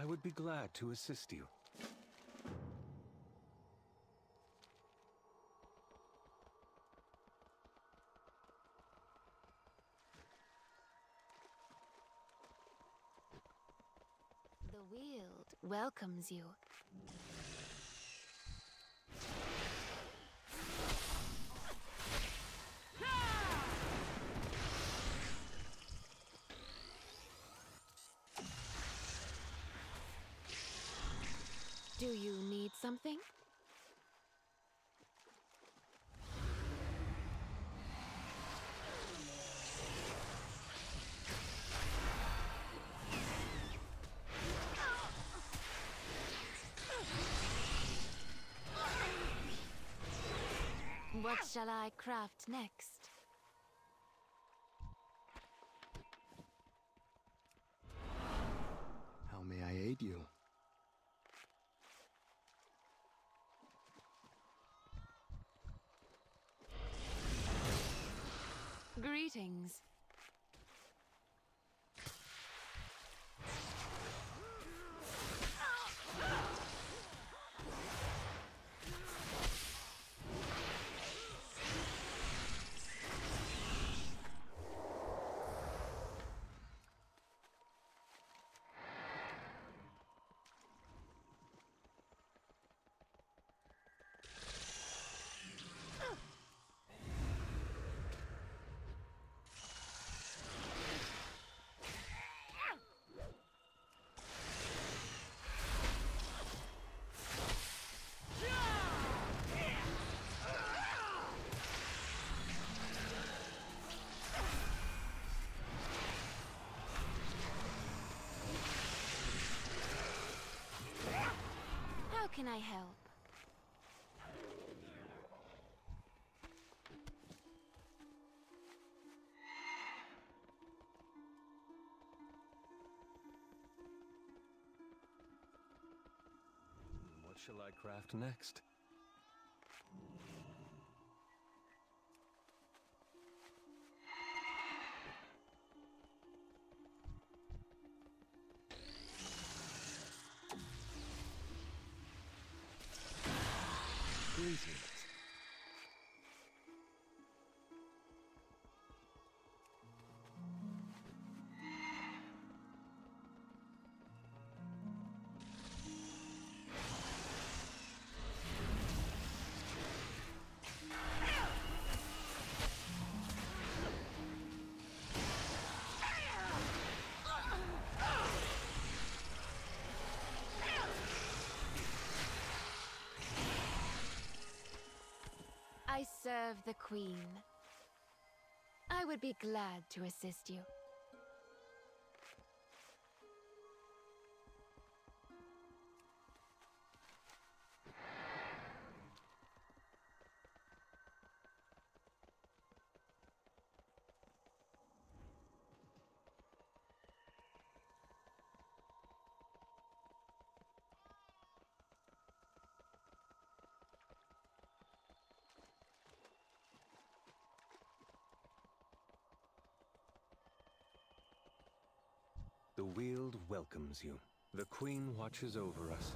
I would be glad to assist you. The Weald welcomes you. Do you need something? What shall I craft next? Greetings. Can I help? What shall I craft next? Greetings. I serve the Queen. I would be glad to assist you. The Weald welcomes you. The Queen watches over us.